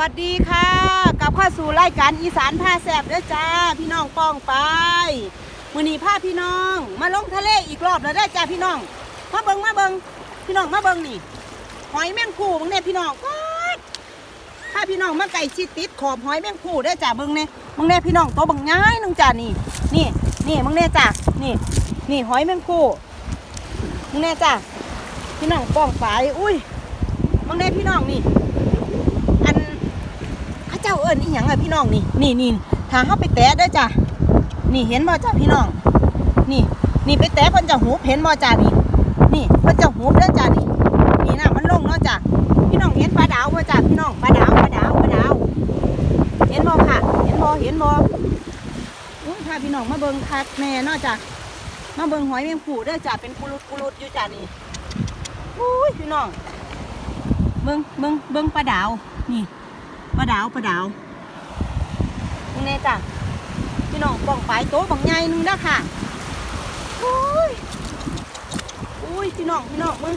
วัสดีค่ะกลับเข้าสู่รายการอีสานผ้าแสบด้อจ้า พี่น้องป้องไปมือนี้พาพี่น้อง มาลงทะเลอีกรอบแล้วได้จ้าพี่น้องมาเบิงมาเบิงพี่น้องมาเบิงนี่หอยแมงคู่มึงเนี่ยพี่น้องก็พาพี่น้องมาไก่ชิดติดขอบหอยแมงคู่ได้จ้าเบิงเนี่ยมึงเนี่ยพี่น้องตัวบังง่ายนึงจ้านี่ นี่นี่มึงเนี่ยจ้านี่ นี่หอยแมงคู่มึงเนี่ยจ้าพี่น้องป้องไปอุ้ยมึงเนี่ยพี่น้องนี่ เจ้าเอิญอีหยังอะพี่น้องนี่นี่นี่ถ้าเขาไปแตะเด้จ้ะนี่เห็นบ่จ้ะพี่น้อง นี่ นี่ไปแตะพิ่นจะหูเห็นบ่จ้ะนี่ นี่พิ่นจะหูบเด้จ้ะนี่นี่นะมันลงเนาะจ้ะพี่น้องเห็นปลาดาวบ่จ้ะพี่น้องปลาดาวปลาดาวปลาดาว เห็นบ่ค่ะ เห็นบ่เห็นบ่อุ้ยพาพี่น้องมาเบิ่งคักแน่เนาะจ้ะมาเบิ่งหอยแมงผู่เด้จ้ะเป็นกุลุดกุลุดอยู่จ้ะนี่อุ้ยพี่น้องเบิ้งเบิ้งเบิ้งปลาดาวนี่ ปลาดาวปลาดาวนี่แน่จ้ะพี่น้องป้องไปโต๊ะบางใหญ่นึงนะค่ะอุ้ยอุ้ยพี่น้องพี่น้องมึง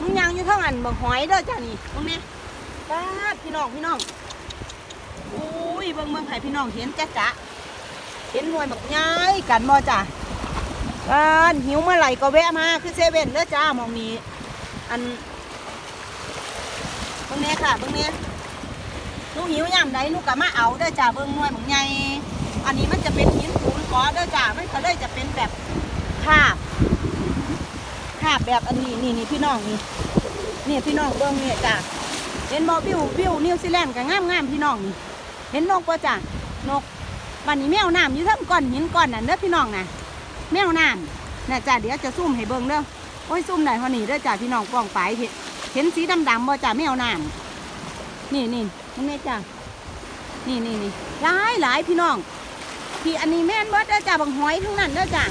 มึงยังอยู่เท่าอันบักหอยเด้อจ้ะนี่มึงเนี่ยป้าพี่น้องพี่น้องอุ้ยเบิ้งเบิ้งให้พี่น้องเห็นจ้ะจ้ะเห็นหน่วยบักใหญ่กันบ่จ้ะอ่านหิวเมื่อไหร่ก็แวะมาคือเซเว่นเด้อจ้ามองนี้อันเบิ่งนี้ค่ะเบิ่งนี้ นูหิวยามใดหนูก็มาเอาเด้อจ้าเบิ่งหน่วยของใหญ่อันนี้มันจะเป็นหินปูนก้อเด้อจ้ามันก็เลยจะเป็นแบบคาบคาบแบบอันนี้นี่นี่พี่น้องนี่นี่พี่น้องเบิ่งเนี่ยจ้าเห็นบ่วิววิวนิวซีแลนด์ก็งามงามพี่น้องนี่เห็นนกป่ะจ้านกวันนี้แมวน้ำอยู่เทั้งก้อนหินก้อนนั่นเด้อพี่น้องน่ะแมวน้ำน่ะจ้าเดี๋ยวจะซูมให้เบิ่งเด้อโอ้ยซูมได้เท่านี้เด้อจ้าพี่น้องป้องไปเห็นเห็นสีดำๆบ่จ้ะไม่เอาน้ำนี่นี่ มึงแม่จ้ะนี่นี่นี่หลายหลายพี่น้องพี่อันนี้แม่นเบิดเด้อจ้ะบางหอยทั้งนั้นเด้อจ้ะ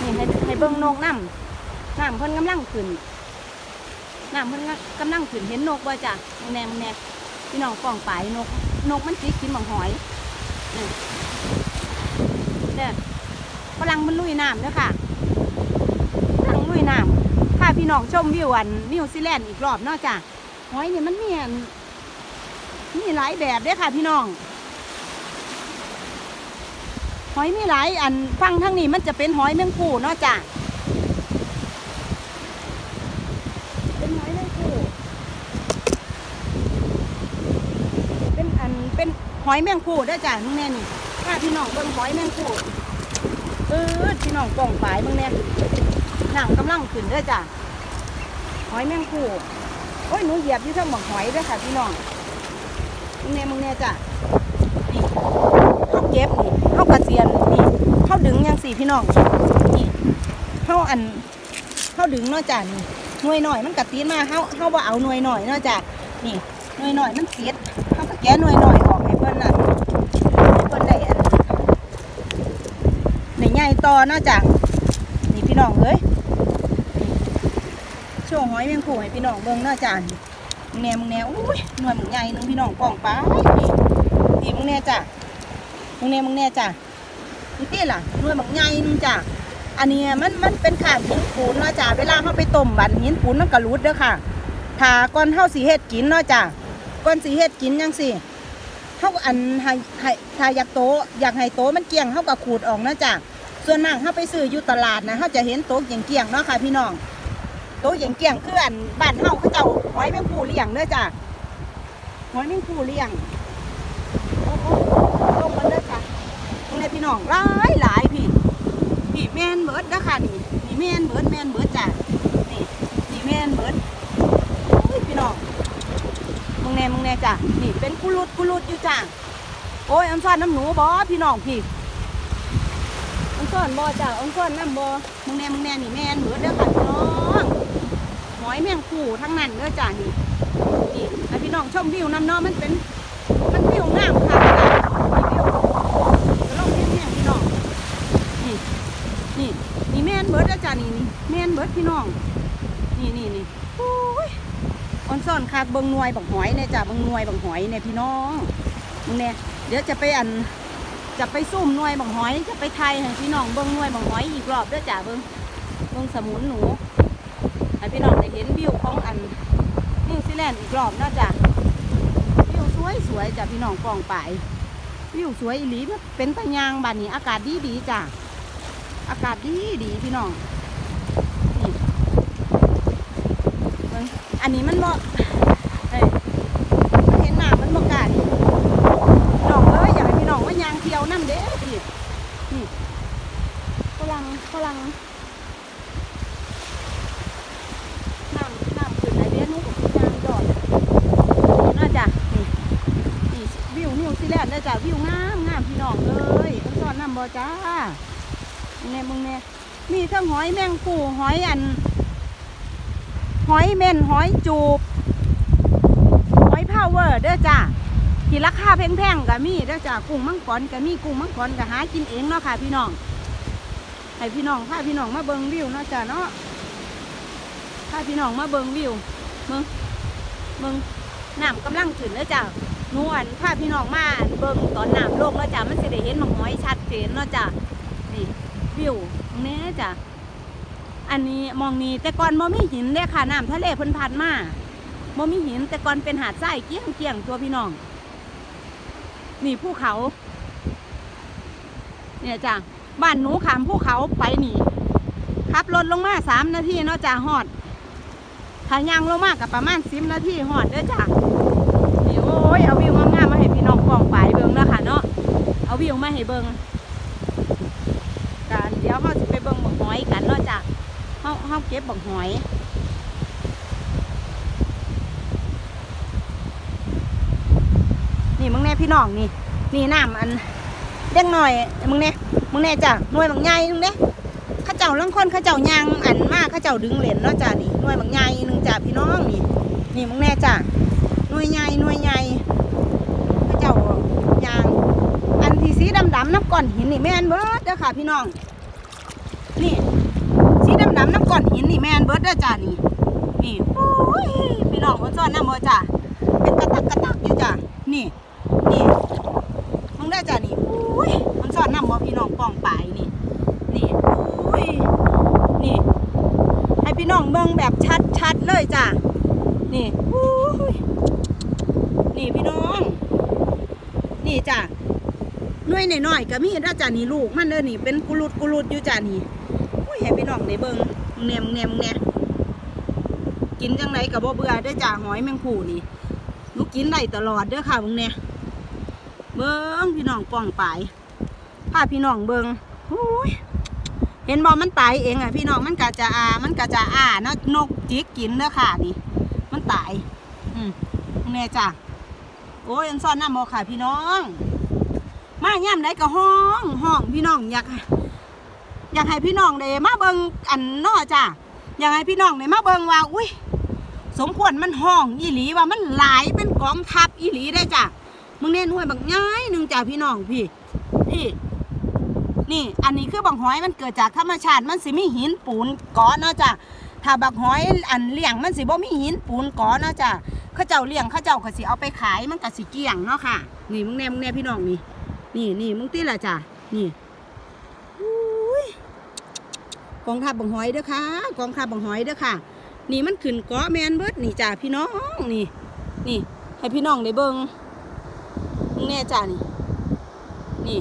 นี่ให้ให้เบิ่งนกน้ำน้ำเพิ่นกำลังขึ้นน้ำเพิ่นกำลังขึ้นเห็นนกบ่จ้ะมึงแน่มึงแน่พี่น้องป้องไปนก นกมันจิกกินบางหอยนี่เด้อพลังมันลุยน้ำเด้อค่ะฝรั่งลุยน้ำพาพี่น้องชมวิวอันนิวซีแลนด์อีกรอบเนอกจากหอยนี่มันมีอัน มีหลายแบบเด้ค่ะพี่น้องหอยมีหลายอันฟังทั้งนี้มันจะเป็นหอยแมงผู้เนอกจากเป็นหอยแมงผู้เป็นอันเป็นหอยแมงผู้เด้จ้ะมึงแน่นี่พาพี่น้องเบิ่งหอยแมงผู้เออพี่น้องกล่องฝายมึงแน่หนังกำลังขึ้นเด้จ้ะหอยแมงคู่โอ้ยหนูเหยียบที่เท่าหมอกหอยด้วยค่ะพี่น้อง มึงเนี่ยมึงเนี่ยจ้ะนี่เขาเก็บนี่เขากระเซียนนี่เขาดึงยังสี่พี่น้องนี่เขาอันเขาดึงเนาะจ้ะนี่หน่วยหน่อยมันกระตีนมาเขาเขาว่าเอาหน่วยหน่อยเนาะจ้ะนี่หน่วยหน่อยมันเสียดเขาก็แกะหน่วยหน่อยออกให้เพิ่นน่ะให้เพิ่นได้อันในใหญ่ต่อเนาะจ้ะนี่พี่น้องเอ้ยโชว์หอยแมงคู่ให้พี่น้องเบิ่งเนาะจ้ามึง แน่มึงแน่อุ้ยหน่วยมึงใหญ่นึงพี่น้องกล่องปลานี่นี่มึงแน่จ้ะมึงแน่มึงแน่จ้ะนี่ล่ะหน่วยมึงใหญ่นึงจ้ะอันนี้มันมันเป็นข่างหินปูนเนาะจ้ะเวลาเขาไปต้มบันหินปูนมันกระรุดเด้อค่ะถ้าก่อนเฮาสีเฮ็ดกินเนาะจ้ะก่อนสีเฮ็ดกินยังสิเฮาอันให้ให้ถ้าอยากโตอยากให้โตมันเกี่ยงเฮาก็ขูดออกเนาะจ้ะส่วนมากเขาไปซื้ออยู่ตลาดนะเขาจะเห็นโต๊ะเกี่ยงเกี่ยงเนาะค่ะพี่น้อง ต๊ะเกี่ยงเกี่ยงๆคืออันบ้านเฮาเขาเจ้าหอยแมงผู้เลี้ยงเด้อจ้ะหอยแมงผู้เลี้ยงโอ้โหลงมาเด้อจ้ะตรงนี้พี่น้องหลายหลายพี่พี่แมนเบิดเด้อค่ะนี่นี่แมนเบิร์ดแมนเบิร์ดจ้ะนี่นี่แมนเบิดโอ้ยพี่น้องมึงแน่มึงแน่จ้ะนี่เป็นกุลุดกุลุดอยู่จ้ะโอ้ยอันซ่อนน้ำหนูบอพี่น้องพี่องค์กรบ่จ้ะองค์กรน้ำบ่มึงแน่มึงแน่นี่แมนเหมือนเด้อค่ะพี่น้อง อยแมงคู่ทั้งนั้นเด้อจ้ะนี่นี่ให้พี่น้องชมวิวน้ำเนาะมันเป็นมันวิวงามค่ะจ้ะนี่วิวจะลงเพียงๆพี่น้องนี่นี่นี่แม่นเบิดเด้อจ้ะนี่นี่แม่นเบิร์ดพี่น้อง นี่นี่นี่โอ้ยออนซ่อนคากเบิงนวยบักหอยเนี่ยจ้ะเบิงนวยบักหอยเนี่ยพี่น้องมึงแน่เดี๋ยวจะไปอันจะไปซุ่มนวยบังหอย จะไปไทยให้พี่น้องเบิงนวยบังหอยอีกรอบเด้วยจ้าเบิงเบิงสมุนหนู พี่น้องได้เห็นวิวของอันนิวซีแลนด์อีกรอบนาะจ้ะวิววยสวยจ้ะพี่น้องกองไปวิวสวยอีหลีเป็นตะยางบ้านนี้อากาศดีดีจ้ะอากาศดีดีพี่น้องนี่อันนี้มันบ่เอ้ยมันเห็นหน้ามันบ่กล้าดิพี่น้องเอ้ยอยากให้พี่น้องว่ายางเที่ยวนั่นเด้พี่นี่ฝรั่งฝรั่งน้ำน้ำขึ้นไหนเด้นู้นก็คือยางดอดนี่น่าจะนี่นี่วิวนิวซีแลนด์เด้อจ้ะวิวงามงามพี่น้องเอ้ยต้นซ้อนน้ำบ่จ้าแน่มึงแน่มีทั้งห อยแมงปูหอยอัน หอยเม่นหอยจูบ หอยพาวเวอร์เด้อจ้าที่ราคาแพงๆก็มีเด้อจ้ากุ้งมังกรก็มีกุ้งมังกรก็หากินเองเนาะค่ะพี่น้องให้พี่น้องพาพี่น้องมาเบิงวิวเนาะจ้าเนาะพาพี่น้องมาเบิงวิวเบิงเบิงน้ำกำลังขึ้นเด้อจ้านวลพาพี่น้องมาเบิงตอนน้ำลงเนาะจ้ามันสิได้เห็นหมองหอยชัดเจนเนาะจ้านี่วิวตรงนี้จ้า อันนี้มองนี้แต่ก่อนบ่มีหินเด้ค่ะน้ำทะเลพิ่นพัดมาบ่มีหินแต่ก่อนเป็นหาดทรายเกี้ยงเกี้ยงตัวพี่น้อง นี่ภูเขา เนี่ยจ้ะบ้านหนูขามภูเขาไปหนีขับรถลงมาสามนาทีเนาะจ้ะฮอดถ้ายังลงมากับประมาณสิบนาทีฮอดเด้อจ้ะนี่โอ้ยเอาวิวงามๆมาให้พี่น้องกองฝ่ายเบิ่งเนาะค่ะเนาะเอาวิวมาให้เบิ่งกันเดี๋ยวเขาจะไปเบิ่งบักหอยกันเนาะ เฮาเฮาเก็บบักหอยนี่มึงแน่พี่น้องนี่นี่น้ำอันเด็กหน่อยมึงแน่มึงแน่จ้ะหน่วยบางใหญ่นึงเด้ข้าเจ้าลังคนข้าเจ้ายางอันมากข้าเจ้าดึงเหรียญเนาะจ้ะนี่หน่วยบางใหญ่นึงจ้ะพี่น้องนี่นี่มึงแน่จ้ะหน่วยใหญ่หน่วยใหญ่ข้าเจ้ายางอันที่สีดำๆน้ำก้อนหินนี่แม่นเบิดเด้อค่ะพี่น้องนี่ ดำดำน้ำก้อนหินนี่แมนเบิร์ดด้จ้านี่นี่โอ้ยพี่น้องคนซ้อนน้ำบ่จ้าเป็นกระตักกระตักอยู่จ้านี่นี่มึงได้จ้านี่อุ้ยมันซ้อนน้ำบ่พี่น้องปองปลายนี่นี่อุ้ยนี่ ให้พี่น้องเบิ่งแบบชัดชัดๆเลยจ้านี่อุ้ยนี่พี่น้อง นี่จ้าหน่วยหน่อยๆก็มีเด้จ้านี่ลูกมันเด้อนี่เป็นกุลุดกุลุดอยู่จ้านี่ ให้พี่น้องได้เบิ่งมึงแหนมมึงแหนมมึงแหนกินจังไรกับบ่เบื่อเด้จ้าหอยแมงผู่นี่หนูกกินได้ตลอดเด้อค่ะมึงเนี่ยเบิ่งพี่น้องป้องปายพาพี่น้องเบิ่งเห็นบ่มันตายเองอะพี่น้องมันกะจะอา มันกะจะอาเนาะนกจิกกินเด้อค่ะนี่ มันตาย อืมแน่จ้าโอ้ยอันซ่อนน้ำบ่ค่ะพี่น้อง มาย่ำได้ก็ห้องห้องพี่น้องอยาก อยากให้พี่น้องได้มาเบิงอันนอจ้ะอยากให้พี่น้องได้มาเบิงว่า อุ้ยสมควรมันห้องอีหลีว่ามันหลายเป็นกองทัพอีหลีได้จ้ะมึงเน้นห้วยบักย้ายหนึ่งจ้ะพี่น้องพี่พี่นี่ อันนี้คือบักหอยมันเกิดจากธรรมชาติมันสิมีหินปูนกาะเนาะจ้ะถ้าบักหอยอันเลี้ยงมันสิบ่มีหินปูนกาะเนาะจ้ะเข้าเจ้าเลี้ยงเข้าเจ้าก็สิเอาไปขายมันก็สิเกลี้ยงเนาะค่ะ นี่มึงแน่มึงแน่พี่น้องนี่นี่นี่มึงตีละจ้ะนี่อุ้ย กองทัพบังหอยเด้อค่ะ กองทัพบังหอยเด้อค่ะ นี่มันขึ้นเกาะแมนเบิดนี่จ้าพี่น้องนี่ นี่ให้พี่น้องได้เบิ่งมึงแน่จ้านี่ นี่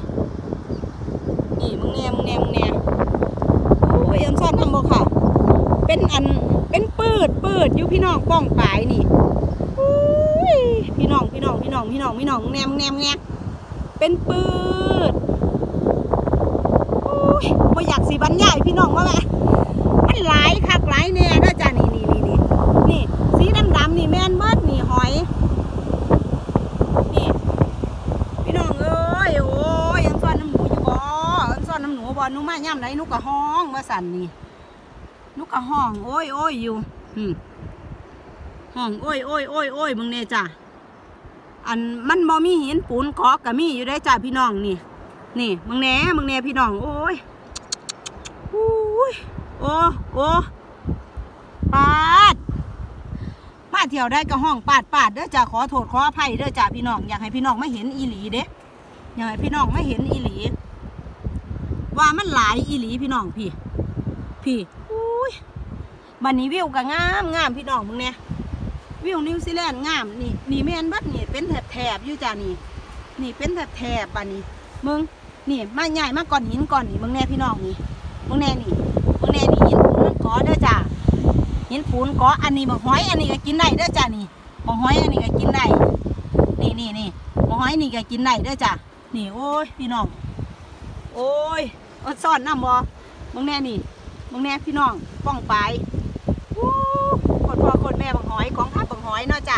นี่มึงแน่มึงแน่มึงแน่โอ้ยอันซ่อนทำบ่ค่ะ เป็นอันเป็นปืดปืดอยู่พี่น้องป้องปลายนี่อุ้ยพี่น้องพี่น้องพี่น้องพี่น้องพี่น้องมึงแน่มึงแน่มึงแน่เป็นปืด บ่อยากสิบรรยายพี่น้องว่าแม่มันหลายคักหลายแน่เด้อจ้ะนี่นี่นี่นี่นี่สีดำดำนี่แม่นเบิดนี่หอยนี่พี่น้องเอ้ยโอ้ยยังซ่อนน้ำหนูอยู่บ่ยังซ่อนน้ำหนูบ่หนูมาย่ำไหนหนูก็ห้องมาสั่นนี่หนูก็ห้องโอ้ยโอ้ยอยู่ห้องโอ้ยโอ้ยโอ้ยโอ้ยมึงเนี่ยจ้ะอันมันบ่มีหินปูนเกาะก็มีอยู่ได้จ้ะพี่น้องนี่นี่มึงแหน่มึงแหน่พี่น้องโอ้ย ยโอ้โอ้ปาดมาเที่ยวได้ก็ห้องปาดปาดเด้อจ้าขอโทษขออภัยเด้อจ้าพี่น้องอยากให้พี่น้องไม่เห็นอีหลีเด้อยากให้พี่น้องไม่เห็นอีหลี ว่ามันหลายอีหลีพี่น้องพี่ พี่อุ้ยบันนี้วิวก็งามงามพี่น้องมึงเนี่ยวิวนิวซีแลนด์งามนี่นี่แมนบัดนี่เป็นแถบแถบอยู่จ้ะนี่นี่เป็นแถบแถบๆป่ะนี่มึงนี่มาใหญ่มาก่อนหินก่อนนี่มึงแน่พี่น้องนี่มึงแน่นี่นี่หินปูนมันก่อ เด้อจ้ะหินปูนกออันนี้บักหอยอันนี้ก็กินได้เด้อจ้ะนี่บักหอยอันนี้ก็กินได้นี่นี่นี่บักหอยนี่ก็กินได้เด้อจ้ะนี่โอ้ยพี่น้อง โอ้ยอาซ่อนน้ำบ่มึงแน่นี่มึงแน่พี่น้องป้องไปวู้คนพ่อคนแม่บักหอยของข้าบักหอยเนาะจ้ะ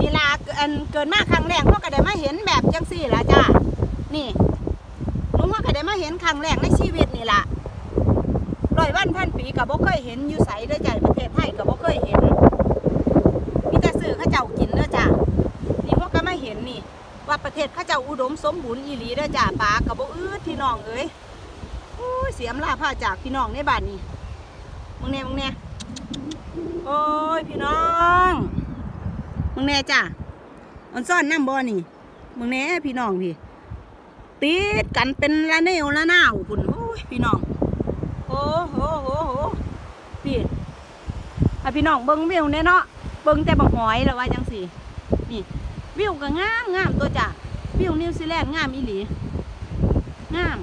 นี่ลาเกินเกินมาครั้งแรกเขาก็ได้มาเห็นแบบจังสี่ละจ้านี่ลุงเขาก็ได้มาเห็นครั้งแรกในชีวิตนี่ละ ร้อยวันพันปีกับบ่เคยเห็นอยู่ใสเด้อจ้าประเทศไทยกับบ่เคยเห็นมีแต่สื่อเข้าเจ้ากินเด้อจ้านี่พวกก็มาเห็นนี่ ว่าประเทศเข้าเจ้าอุดมสมบูรณ์อีหลีเด้อจ้าปลากับบ่อื้อพี่น้องเอ้ยโอ้ยเสียมลาผ้าจากพี่น้องในบ้านนี่มึงแน่มึงแน่โอ้ยพี่น้องมึงแน่จ้ะมันซ่อนน้ำบ่อนี่มึงแน่พี่น้องพี่ติดกันเป็นละเนวละนาวคุณโอ้ยพี่น้อง โอ้โหโหโหพี่ให้พี่น้องเบิ้งวิวเนี่ยเนาะเบิ้งแต่บักหอยแล้วว่าจังสินี่วิวก็งามงามตัวจ้ะวิวนิวซีแลนด์งามอีหลีงาม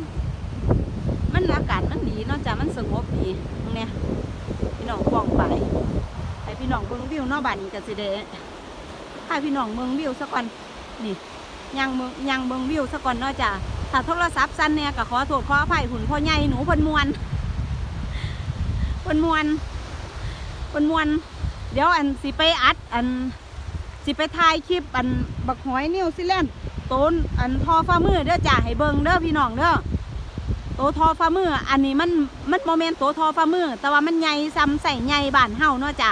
มันอากาศมันดีเนาะจ้ะมันสงบดีมึงเนี่ยพี่น้องป้องไปให้พี่น้องเบิ้งวิวเนาะบ้านนี้ก็สิเด้ถ้าพี่น้องเมืองวิวสักก่อนนี่ยังเมืองยังเมืองวิวสักก่อนเนาะจ้ะถ้าโทรศัพท์สั้นเนี่ยก็ขอโทษขออภัยหุ่นพ่อใหญ่หนูเพิ่นมวน เพิ่นมวนเพิ่นมวนเดี๋ยวอันสิไปอัดอันสิไปถ่ายคลิปอันบักหอยนิวซีแลนด์โตนอันทอฟ้ามือเด้อจ้ะให้เบิงเด้อพี่น้องเด้อโตทอฟ้ามืออันนี้มันมันโมเมนต์โตทอฟ้ามือแต่ว่ามันใหญ่ซ้ำใส่ใหญ่บานเฮาเนาะจ้ะ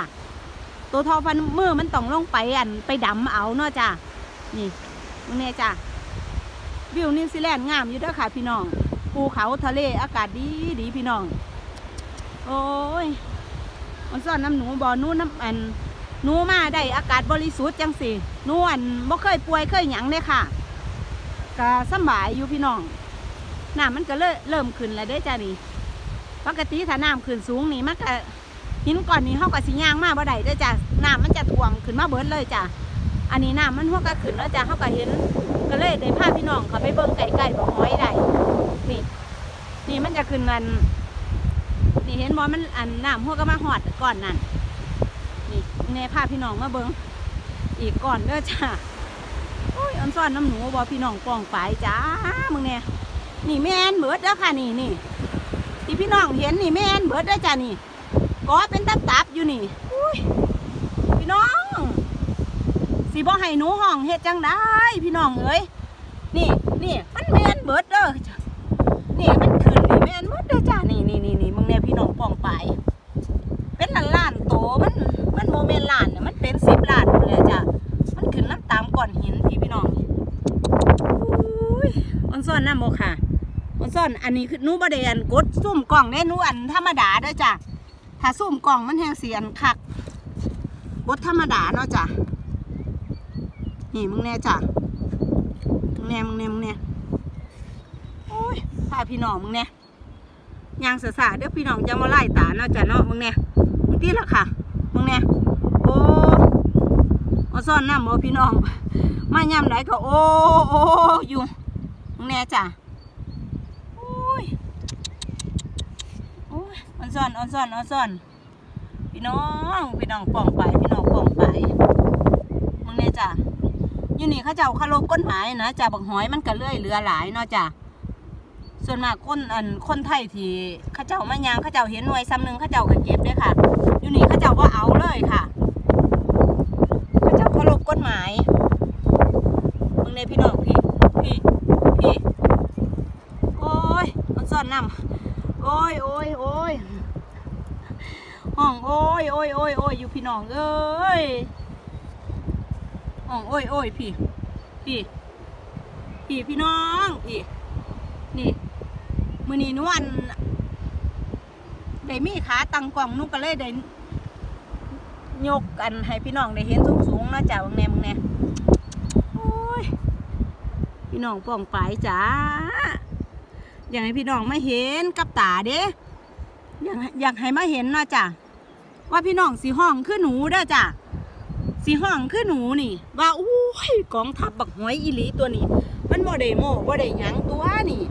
ตัวทอฟันมือมันต้องลงไปอันไปดำเอาเนาะจ้ะนี่ตรงนี้จ้ะวิวนิวซีแลนด์งามอยู่เด้อค่ะพี่น้องภูเขาทะเลอากาศดีดีพี่น้อง โอ้ยมันซ่อนน้ำหนูบ่อนู้นน้ำอันหนูมาได้อากาศบริสุทธิ์จังสิหนูอันบ่เคยป่วยเคยหยังเลยค่ะก็สบายอยู่พี่น้องน้ำมันก็เริ่มเริ่มขึ้นแล้วเด้จ้ะนี่ปกติถ้าน้ำขึ้นสูงนี่มันก็หินก่อนนี้เขาก็สิย่างมาบ่ได้เด้จ้ะน้ำมันจะท่วมขึ้นมาเบิดเลยจ้ะอันนี้น้ำมันหัวก็ขึ้นแล้วจ้ะเขาก็เห็นก็เลยได้พาพี่น้องเขาไปเบิ่งไก่ไก่บอกห้อยได้นี่นี่มันจะขึ้นมัน นี่เห็นบ่มันอันน้ำหัวก็มาหอดก่อนนั่นนี่แน่พาพี่น้องมาเบิ่งอีกก่อนเด้อจ้ะโอ้ยอันซ่อนน้ำหนูบ่พี่น้องกองไปจ้ามึงเนี่ยนี่แม่นเบิดเด้อค่ะนี่นี่ที่พี่น้องเห็นนี่แม่นเบิดเด้อจ้ะนี่ก็เป็นตับตับอยู่นี่อุ้ยพี่น้องสีบ่ให้หนูห้องเฮ็ดจังได้พี่น้องเอ้ยนี่นี่มันแม่นเบิดเด้อนี่มันขึ้น แมนเบิดเด้อจ้านี่นี่นี่นี่มึงเนี่ยพี่น้องป้องไป เป็นล้านล้านโตมันมันโมเมนล้านเนี่ยมันเป็นสิบล้านเลยจ้ะมันขึ้นน้ำตามก้อนหินพี่พี่น้องอุ้ยมันซ่อนน้ำโมค่ะมันซ่อนอันนี้คือนูบไดอันกดซุ่มกล่องได้นูอันธรรมดาเด้อจ้ะถ้าซุ่มกล่องมันแหงเสียนคักบดธรรมดาเนาะจ้ะนี่มึงแน่จ้ะมึงแน่มึงแน่มึงแน่โอ้ยพาพี่น้องมึงแน่ ยางเสาๆเดี๋ยวพี่น้องจะมาไล่ตาเนาะจ้ะเนาะมึงแน่มึงตีละค่ะมึงแน่โอ้มาซ่อนน้ำบ่พี่น้องมาย่ำไหนก็โอ้โอ้อยู่มึงแน่จ้ะโอ้ยโอ้ยออนซ่อนออนซ่อนออนซ่อนพี่น้องพี่น้องป้องไปพี่น้องป้องไปมึงเนี่ยจ้ะอยู่นี่เขาเจ้าคารพกฎหมายนะจ้ะบักหอยมันก็เลื่อยเรือหลายเนาะจ้ะ ส่วนมากคนอันคนไทยที่เขาเจ้ามายางเขาเจ้าเห็นหน่วยซ้ำหนึ่งเขาเจ้าก็เก็บเด้วยค่ะ อยู่นี่เขาเจ้าว่าเอาเลยค่ะเขาเจ้าเคารพกฎหมายมึงเนี่ยพี่น้องพี่พี่พี่โอ้ยออนซ่อนน้ำโอ้ยโอ้ยโอ้ยห้องโอ้ยโอ้ยโอ้ยโอ้ยอยู่พี่น้องเอ้ยห้องโอ้ยโอ้ยพี่พี่พี่พี่น้องพี่ มือนีนวลได้มีขาตังกล่องนุกก็เลยได้ยกกันให้พี่น้องได้เห็นสูงสูงนะจ้าบางแนมึงแนโอ้ยพี่น้องป้องไปจ้าอยากให้พี่น้องมาเห็นกับตาเด้อยากอยากให้มาเห็นนะจ้ะว่าพี่น้องสีห้องคือหนูเด้อจ้ะสีห้องคือหนูนี่ ว่าอู้ยกองทัพบักหอยอีหลีตัวนี้ มันบ่ได้โม่บ่ได้หยังตัวนี่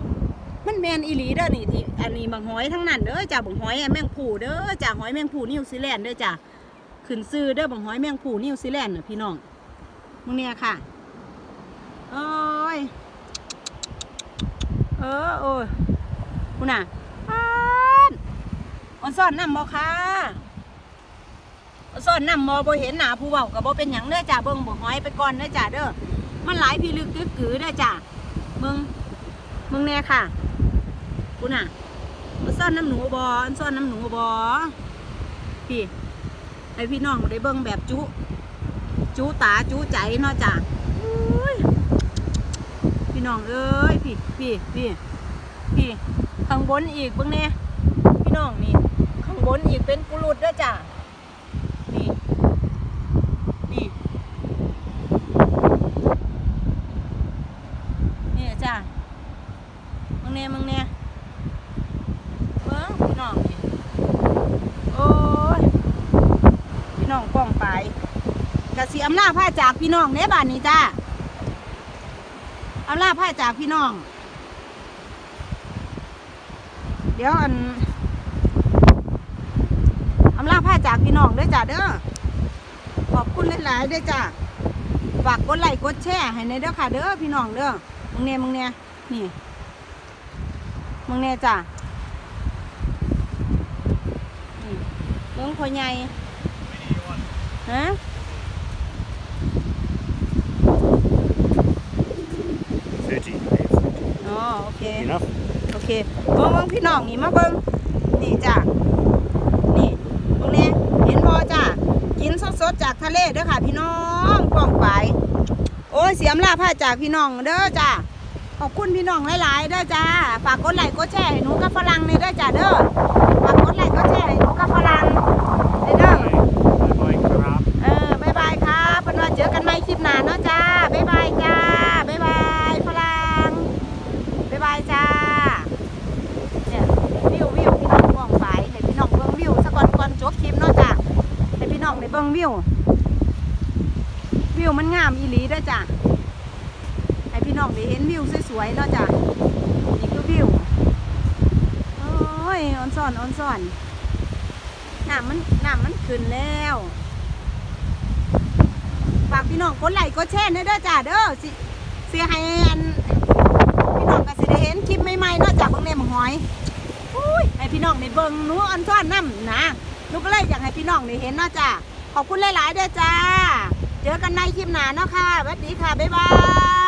มันแมนอีหลีเด้อนี่ที่อันนี้บักหอยทั้งนั้นเด้อจ้าบักหอยแมงผู่เด้อจ้าหอยแมงผู่นิวซีแลนด์เด้อจ้าขึ้นซื้อเด้อบักหอยแมงผู่นิวซีแลนด์น่ะพี่น้องมึงเนี่ยค่ะโอ้ยเออโอ้ยคุณน่ะปานออนซ่อนน้ำบ่ค่ะออนซ่อนน้ำบ่บ่เห็นหน้าผู้เว้าก็บ่เป็นหยังเด้อจ้าเบิ่งบักหอยไปก่อนเด้อจ้าเด้อมันหลายพี่ลึกกึกกือเด้อจ้ามึง มึงแน่ค่ะคุณอะมาซ่อนน้ำหนูบออันซ่อนน้ำหนูบอพี่ไอพี่น้องได้เบิ่งแบบจุ จุตาจุใจเนาะจ้ะพี่น้องเอ้ยพี่พี่พี่พี่ข้างบนอีกเบิ่งแน่พี่น้องนี่ข้างบนอีกเป็นกุลุดเด้อจ้ะนี่นี่นี่จ้ะ แน่มึงแน่เบิ้งพี่น้องนี่โอ้ยพี่น้องป้องไปกะสีอำลาผ้าจากพี่น้องในบ้านนี้จ้าอำลาผ้าจากพี่น้อง เดี๋ยวอันอำลาผ้าจากพี่น้องเด้วยจ้าเด้อขอบคุณหลายๆเด้จ้าฝากกดไลค์กดแชร์ให้ในเด้อค่ะเด้อพี่น้องเด้อมึงเนี่ยมึงเนี่ยนี่ มึงเนี่ยจ้านี่เบิ้งพ่อใหญ่ฮะ 30. อ๋อโอเค Enough? โอเคเบิ้งเบิ้งพี่น้องนี่มาเบิ้งนี่จ้ะนี่ตรงนี้เห็นบ่จ้ะกินสดๆจากทะเลเด้อค่ะ พี่น้องป้องไปโอ้ยเสียมลาผ้าจากพี่น้องเด้อจ้ะ ขอบคุณพี่น้องหลายๆด้อจ้า ฝากกดไลค์กดแชร์ให้หนูกับฝรั่งในเด้อจ้ะเด้อ ฝากกดไลค์กดแชร์ให้หนูกับฝรั่งในเด้อ Bye bye ครับ เออบายบายครับเป็นว่าเจอกันใหม่คลิปหน้าเนาะจ้าบายบายจ้าบายบายฝรั่งบายบายจ้า เนี่ยวิววิวพี่น้องมองไปให้พี่น้องเบิ่งวิวสักก่อนก่อนจบคลิปเนาะจ้าให้พี่น้องได้เบิ่งวิว วิวมันงามอีหลีเด้อจ้าให้พี่น้องได้เห็น วิวสวยๆเนาะจ้านี่คือวิวโอ้ยออนซ่อนออนซ่อนน้ำมันน้ำมันขึ้นแล้วฝากพี่น้องกดไลค์กดแชร์ด้วยเด้อจ้าเด้อสิเสียให้อันพี่น้องก็สิได้เห็นคลิปใหม่ๆเนอกจากเบิ่งในหมหอยอุ้ยให้พี่น้องได้เบิ่งหนูอันซ่อนน้ำนะหนูก็เลยอยากให้พี่น้องได้เห็นเนาะจ้าขอบคุณหลายๆเด้อจ้าเจอกันในคลิปหน้าเนาะค่ะสวัสดีค่ะ บ๊ายบาย